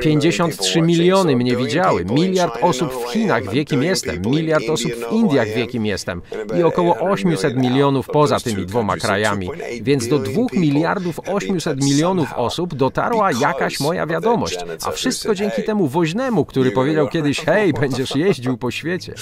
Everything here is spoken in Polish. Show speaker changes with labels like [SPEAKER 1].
[SPEAKER 1] 53 miliony mnie widziały, miliard osób w Chinach wie kim jestem, miliard osób w Indiach wie kim jestem. I około 800 milionów poza tymi dwoma krajami. Więc do 2 miliardów 800 milionów osób dotarła jakaś moja wiadomość, a wszystko dzięki temu woźnemu, który powiedział kiedyś, hej, będziesz jeździł po świecie.